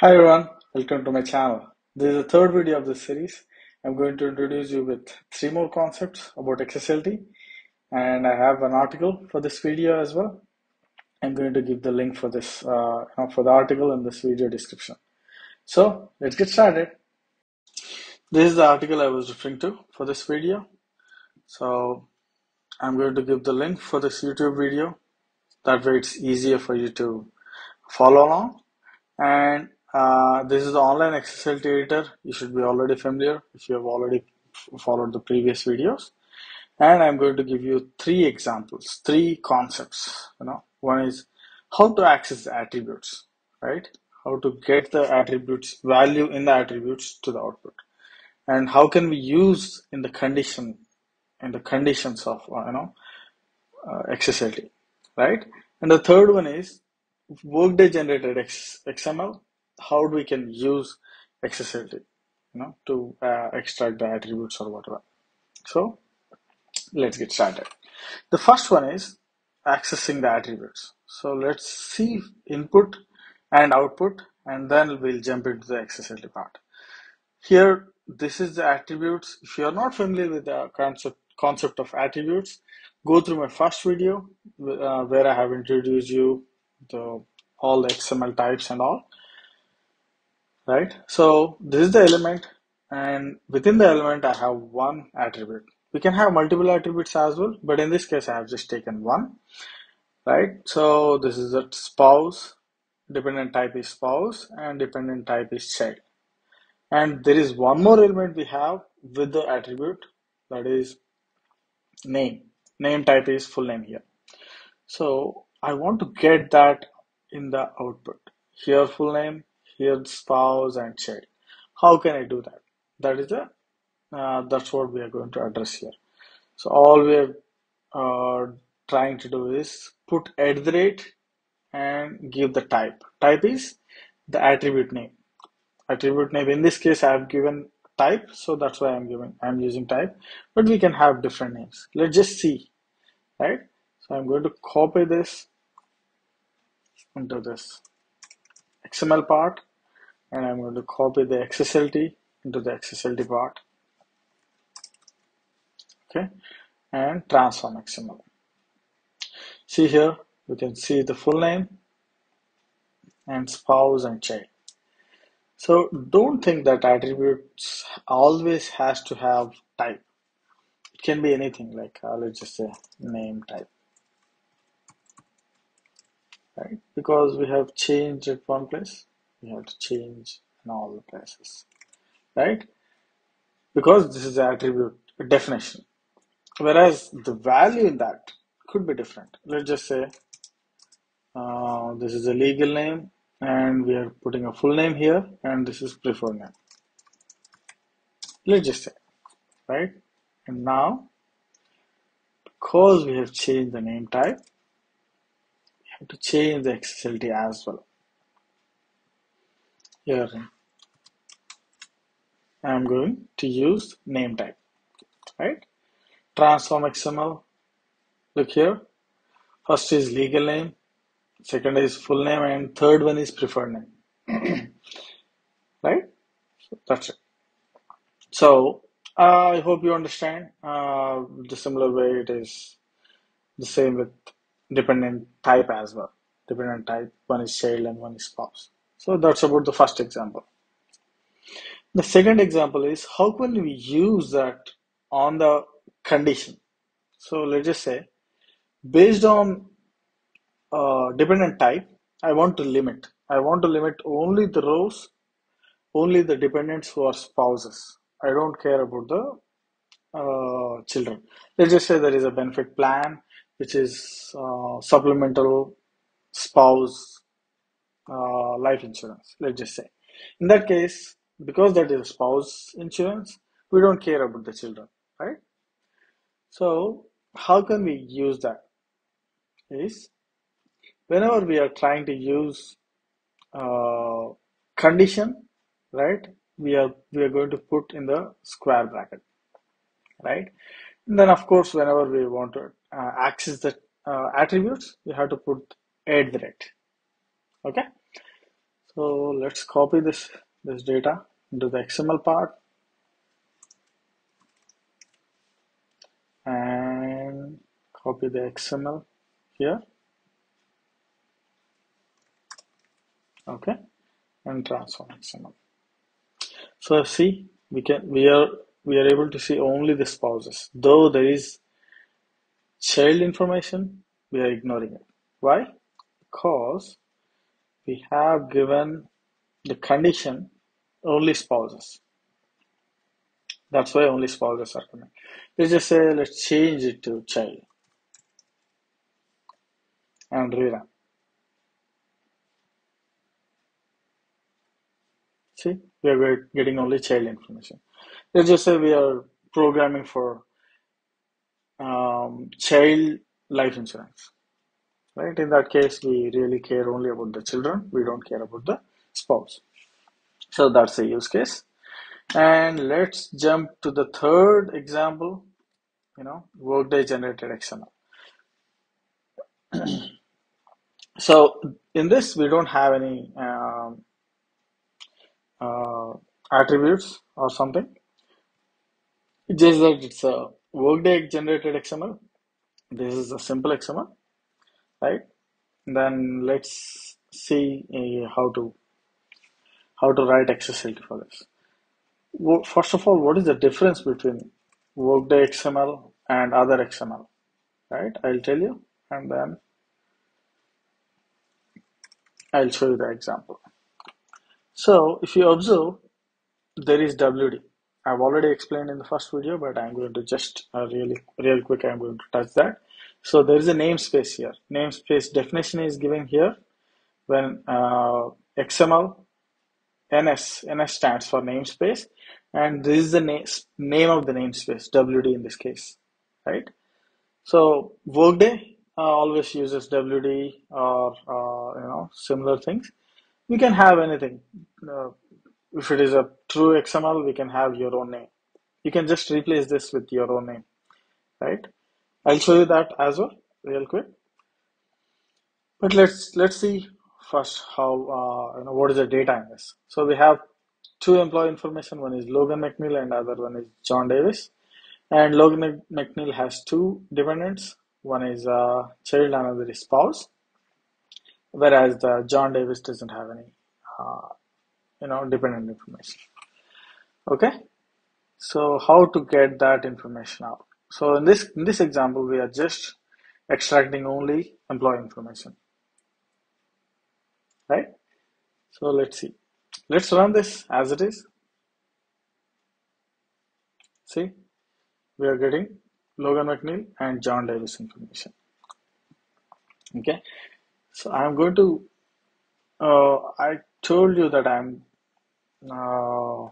Hi everyone, welcome to my channel. This is the third video of this series. I'm going to introduce you with three more concepts about XSLT and I have an article for this video as well. I'm going to give the link for this uh, for the article in this video description. So let's get started. This is the article I was referring to for this video. So I'm going to give the link for this YouTube video. That way it's easier for you to follow along and uh, this is the online XSLT editor. You should be already familiar if you have already followed the previous videos. And I'm going to give you three examples, three concepts. You know, one is how to access attributes, right? How to get the attributes value in the attributes to the output, and how can we use in the condition in the conditions of uh, you know uh, XSLT, right? And the third one is workday generated XML, how do we can use XSLT, you know, to uh, extract the attributes or whatever. So let's get started. The first one is accessing the attributes. So let's see input and output, and then we'll jump into the XSLT part. Here, this is the attributes. If you are not familiar with the concept concept of attributes, go through my first video uh, where I have introduced you the all the XML types and all. Right. So this is the element, and within the element, I have one attribute. We can have multiple attributes as well, but in this case, I have just taken one. Right. So this is a spouse. Dependent type is spouse, and dependent type is child. And there is one more element we have with the attribute that is name. Name type is full name here. So I want to get that in the output. Here full name, here spouse and child. How can I do that? That is the uh, that's what we are going to address here. So all we are uh, trying to do is put at the rate and give the type. Type is the attribute name. Attribute name in this case I have given type, so that's why I'm giving I'm using type. But we can have different names. Let's just see, right? So I'm going to copy this into this XML part and I'm going to copy the XSLT into the XSLT part. Okay? And transform XML. See here you can see the full name and spouse and child. So don't think that attributes always has to have type. It can be anything like uh, let's just say name type. Right? Because we have changed at one place, we have to change in all the places, right? Because this is the attribute definition, whereas the value in that could be different. Let's just say uh, this is a legal name and we are putting a full name here and this is preferred name. Let's just say, right? And now, because we have changed the name type, we have to change the XSLT as well. Here I'm going to use name type, right? Transform XML. Look here. First is legal name, second is full name, and third one is preferred name. right? So that's it. So uh, I hope you understand. Uh, the similar way it is the same with dependent type as well. Dependent type, one is child and one is spouse. So that's about the first example. The second example is how can we use that on the condition? So let's just say based on uh, dependent type, I want to limit. I want to limit only the rows, only the dependents who are spouses. I don't care about the uh, children. Let's just say there is a benefit plan which is uh, supplemental spouse uh, life insurance, let's just say. In that case, because that is spouse insurance, we don't care about the children, right? So, how can we use that? Is whenever we are trying to use uh, condition, right? We are we are going to put in the square bracket, right? And then of course, whenever we want to uh, access the uh, attributes, we have to put at the rate. Okay. So let's copy this, this data into the XML part and copy the XML here. Okay, and transform XML. So see, we can we are we are able to see only the spouses. Though there is child information, we are ignoring it. Why? Because we have given the condition only spouses. That's why only spouses are coming. Let's just say let's change it to child and rerun. See, we are getting only child information. Let's just say we are programming for um, child life insurance. Right? In that case, we really care only about the children. We don't care about the spouse. So that's a use case. And let's jump to the third example, you know, workday generated XML. so in this, we don't have any um, uh, attributes or something. It's just that it's a workday generated XML. This is a simple XML, right? Then let's see uh, how to how to write XSLT for this. First of all, what is the difference between Workday XML and other XML? Right? I'll tell you, and then I'll show you the example. So if you observe, there is WD. I've already explained in the first video, but I'm going to just uh, really, real quick, I'm going to touch that. So there is a namespace here. Namespace definition is given here when uh, XML NS, NS stands for namespace, and this is the na name of the namespace, WD in this case, right? So Workday uh, always uses WD or uh, you know similar things. We can have anything. Uh, if it is a true XML, we can have your own name. You can just replace this with your own name, right? I'll show you that as well, real quick. But let's let's see first how uh, you know what is the data in this. So we have two employee information. One is Logan McNeil and other one is John Davis. And Logan McNeil has two dependents. One is uh, child, and another is spouse. Whereas the John Davis doesn't have any, uh, you know, dependent information. Okay. So how to get that information out? So in this in this example, we are just extracting only employee information right? So let's see. Let's run this as it is. See, we are getting Logan McNeil and John Davis information. Okay, so I'm going to. Uh, I told you that I'm. Uh,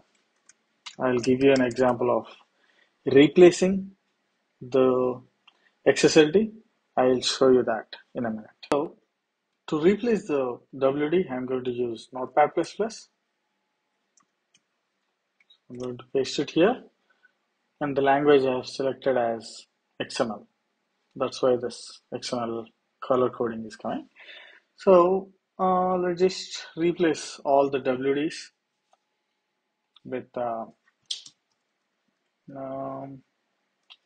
I'll give you an example of replacing the XSLT. I'll show you that in a minute. So to replace the WD, I'm going to use Notepad++. I'm going to paste it here. And the language I have selected as XML. That's why this XML color coding is coming. So uh, let's just replace all the WDs with uh, um,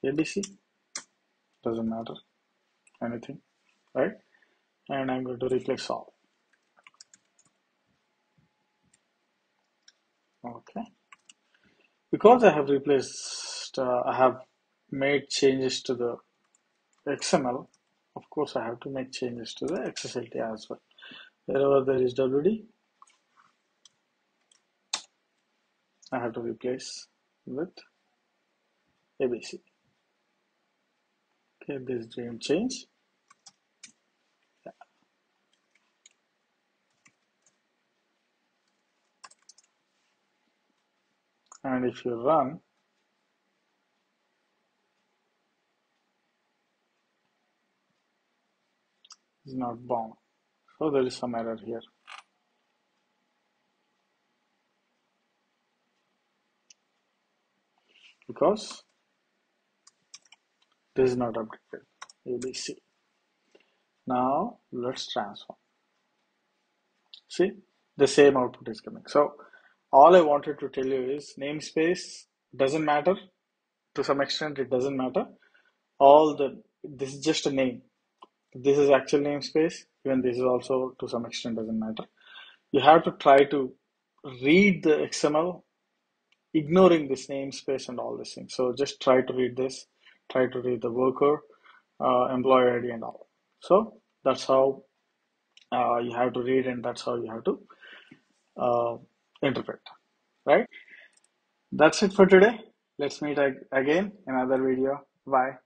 ABC. Doesn't matter. Anything, right? and I'm going to replace all. Okay. Because I have replaced, uh, I have made changes to the XML, of course I have to make changes to the XSLT as well. Wherever there is WD, I have to replace with ABC. Okay, this didn't change. and if you run is not bound so there is some error here because this is not updated. ABC now let's transform. See the same output is coming. So all I wanted to tell you is namespace doesn't matter. To some extent it doesn't matter. All the this is just a name. This is actual namespace even this is also to some extent doesn't matter. You have to try to read the XML ignoring this namespace and all these things. So just try to read this try to read the worker uh, employee ID and all. So that's how uh, you have to read and that's how you have to uh, interpret right? That's it for today. Let's meet again in another video. Bye